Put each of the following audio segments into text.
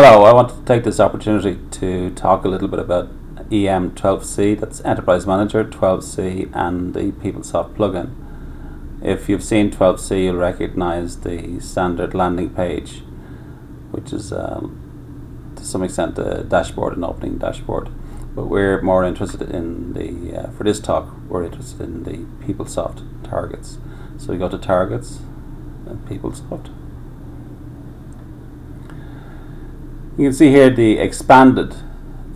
Hello, I want to take this opportunity to talk a little bit about EM12C, that's Enterprise Manager 12C, and the PeopleSoft plugin. If you've seen 12C, you'll recognize the standard landing page, which is um, to some extent the dashboard and opening dashboard. But we're more interested in the, uh, for this talk, we're interested in the PeopleSoft targets. So we go to targets, and PeopleSoft. You can see here the expanded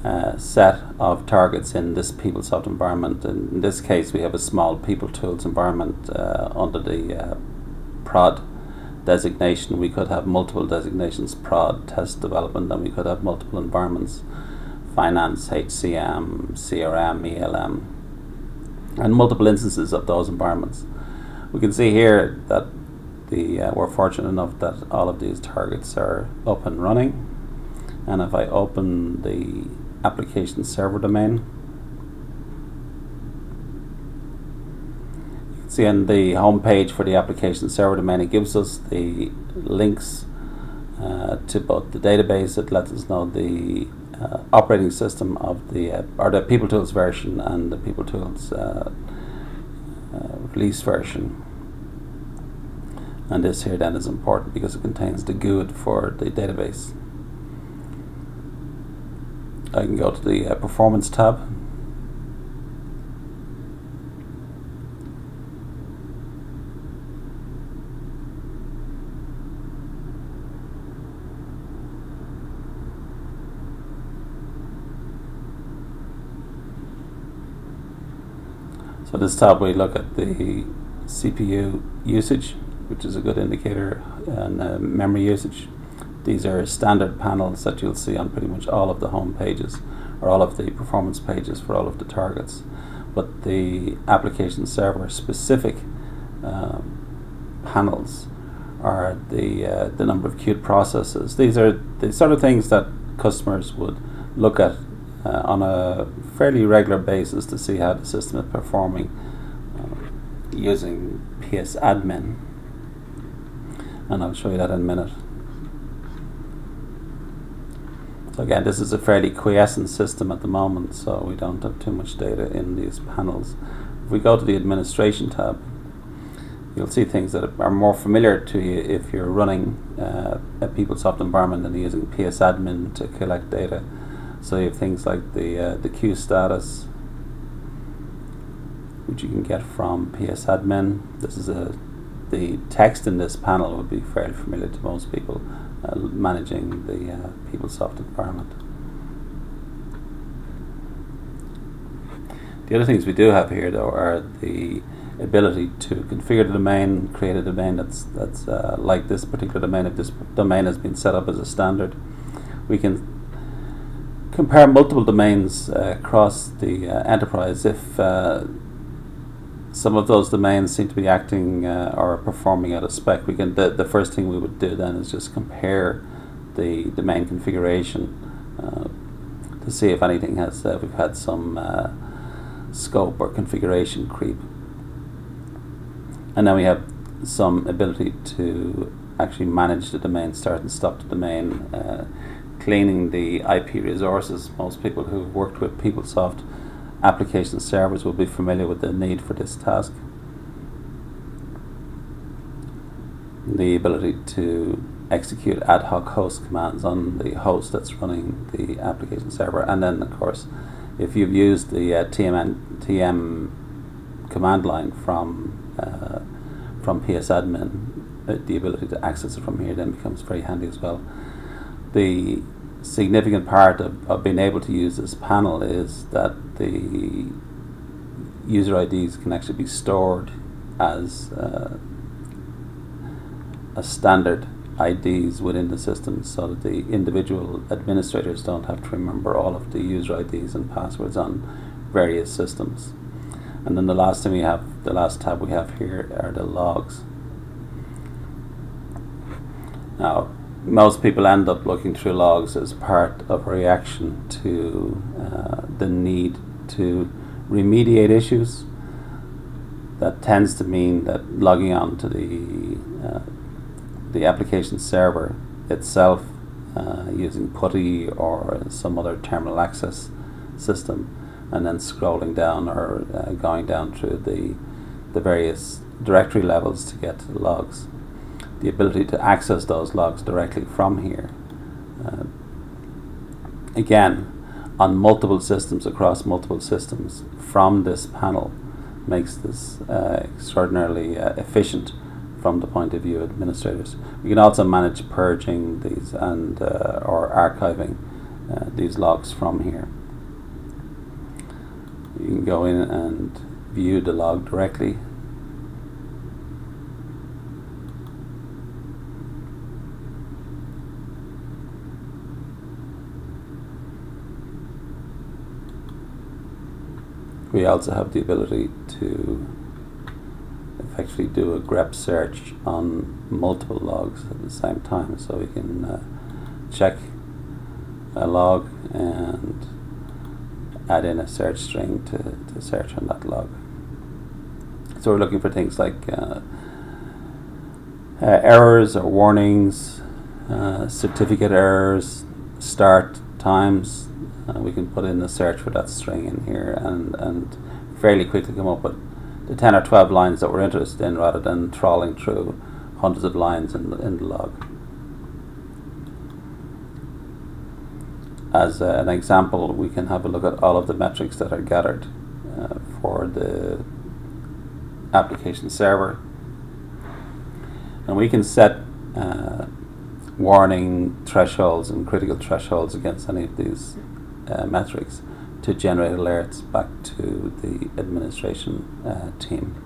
uh, set of targets in this PeopleSoft environment. In this case, we have a small People Tools environment uh, under the uh, prod designation. We could have multiple designations, prod, test development, and we could have multiple environments, finance, HCM, CRM, ELM, and multiple instances of those environments. We can see here that the, uh, we're fortunate enough that all of these targets are up and running and if I open the application server domain you can see on the home page for the application server domain. It gives us the links uh, to both the database it lets us know the uh, operating system of the uh, or the People Tools version and the People Tools uh, uh, release version. And this here then is important because it contains the GUID for the database I can go to the uh, performance tab So this tab we look at the CPU usage, which is a good indicator, and uh, memory usage. These are standard panels that you'll see on pretty much all of the home pages or all of the performance pages for all of the targets. But the application server specific um, panels are the, uh, the number of queued processes. These are the sort of things that customers would look at uh, on a fairly regular basis to see how the system is performing uh, using PS admin. And I'll show you that in a minute. So again, this is a fairly quiescent system at the moment, so we don't have too much data in these panels. If we go to the administration tab, you'll see things that are more familiar to you if you're running uh, a PeopleSoft environment and using PS admin to collect data. So you have things like the uh, the queue status, which you can get from PS admin. This is a the text in this panel would be fairly familiar to most people uh, managing the uh, PeopleSoft environment. The other things we do have here, though, are the ability to configure the domain, create a domain that's that's uh, like this particular domain. If this domain has been set up as a standard, we can compare multiple domains uh, across the uh, enterprise. If uh, some of those domains seem to be acting uh, or performing out of spec, we can the, the first thing we would do then is just compare the domain configuration uh, to see if anything has uh, we've had some uh, scope or configuration creep, and then we have some ability to actually manage the domain, start and stop the domain, uh, cleaning the IP resources. Most people who've worked with PeopleSoft application servers will be familiar with the need for this task. The ability to execute ad hoc host commands on the host that's running the application server, and then, of course, if you've used the uh, TM, TM command line from uh, from PSAdmin, uh, the ability to access it from here then becomes very handy as well. The significant part of, of being able to use this panel is that the user IDs can actually be stored as uh, standard IDs within the system so that the individual administrators don't have to remember all of the user IDs and passwords on various systems. And then the last thing we have, the last tab we have here are the logs. Now, most people end up looking through logs as part of a reaction to uh, the need to remediate issues. That tends to mean that logging on to the uh, the application server itself uh, using PuTTY or some other terminal access system, and then scrolling down or uh, going down through the the various directory levels to get to the logs. The ability to access those logs directly from here. Uh, again, on multiple systems across multiple systems from this panel makes this uh, extraordinarily uh, efficient from the point of view of administrators. We can also manage purging these and uh, or archiving uh, these logs from here. You can go in and view the log directly. We also have the ability to effectively do a grep search on multiple logs at the same time so we can uh, check a log and add in a search string to, to search on that log. So we're looking for things like uh, uh, errors or warnings, uh, certificate errors, start times. Uh, we can put in the search for that string in here and, and fairly quickly come up with the 10 or 12 lines that we're interested in rather than trawling through hundreds of lines in the, in the log. As uh, an example, we can have a look at all of the metrics that are gathered uh, for the application server. And we can set uh, warning thresholds and critical thresholds against any of these uh, metrics to generate alerts back to the administration uh, team.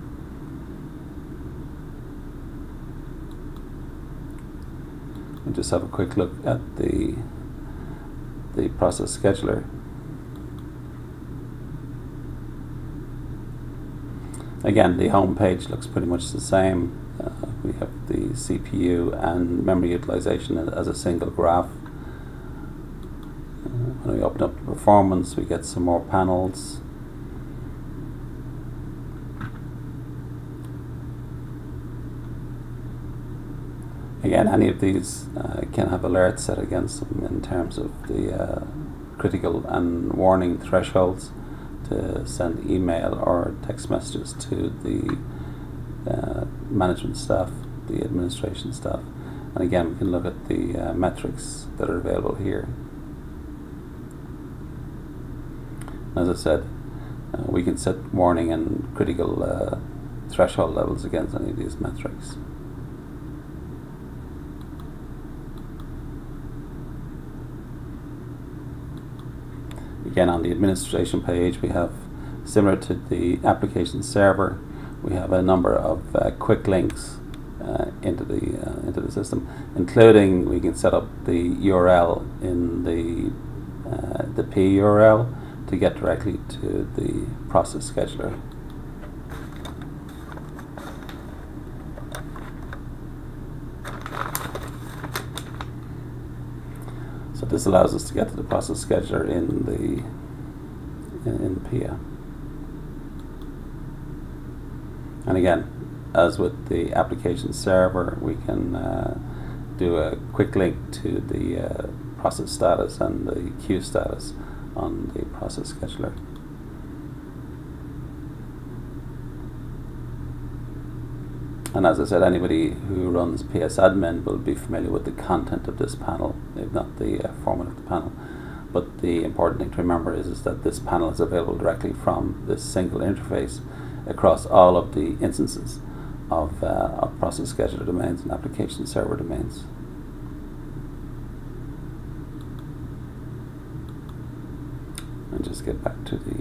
And just have a quick look at the the process scheduler. Again, the home page looks pretty much the same. We have the CPU and memory utilization as a single graph. When we open up the performance, we get some more panels. Again, any of these uh, can have alerts set against them in terms of the uh, critical and warning thresholds to send email or text messages to the uh, management staff, the administration staff. And again, we can look at the uh, metrics that are available here. As I said, uh, we can set warning and critical uh, threshold levels against any of these metrics. Again, on the administration page, we have, similar to the application server, we have a number of uh, quick links uh, into the uh, into the system, including we can set up the URL in the uh, the P URL to get directly to the process scheduler. So this allows us to get to the process scheduler in the in, in PIA. And again, as with the application server, we can uh, do a quick link to the uh, process status and the queue status on the process scheduler. And as I said, anybody who runs psadmin will be familiar with the content of this panel, if not the uh, format of the panel. But the important thing to remember is, is that this panel is available directly from this single interface across all of the instances of, uh, of process scheduler domains and application server domains. and just get back to the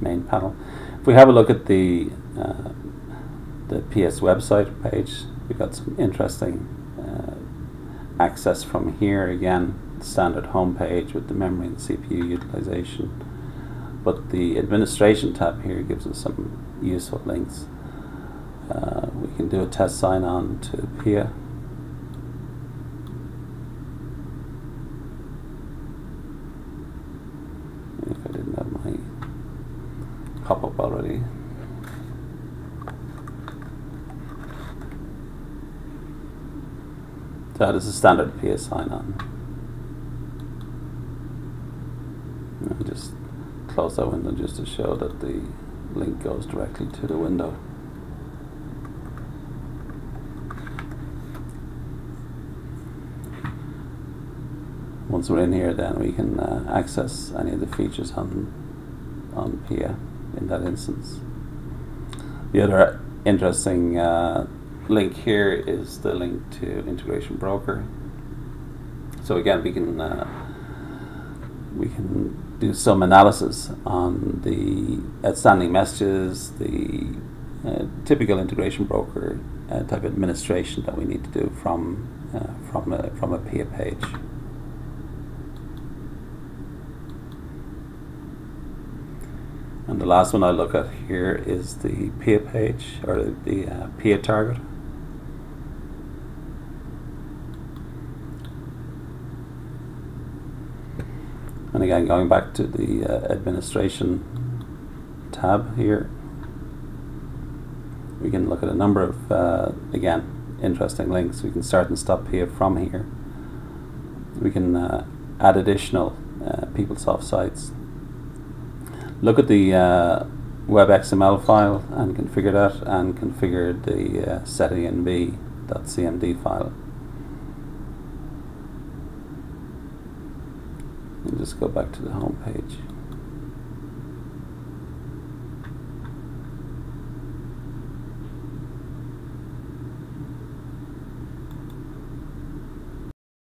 main panel. If we have a look at the uh, the PS website page, we've got some interesting uh, access from here again, standard home page with the memory and CPU utilization but the administration tab here gives us some useful links. Uh, we can do a test sign on to Pia. If I didn't have my pop up already. That is a standard Pia sign on. Just close that window just to show that the link goes directly to the window. Once we're in here then we can uh, access any of the features on on PIA in that instance. The other interesting uh, link here is the link to integration broker. So again, we can uh, we can do some analysis on the outstanding messages, the uh, typical integration broker uh, type administration that we need to do from uh, from a, from a PIA page. And the last one I look at here is the peer page or the uh, PIA target. And again, going back to the uh, administration tab here, we can look at a number of, uh, again, interesting links. We can start and stop here from here. We can uh, add additional uh, PeopleSoft sites. Look at the uh, web XML file and configure that and configure the uh, setEnv.cmd file. And just go back to the home page.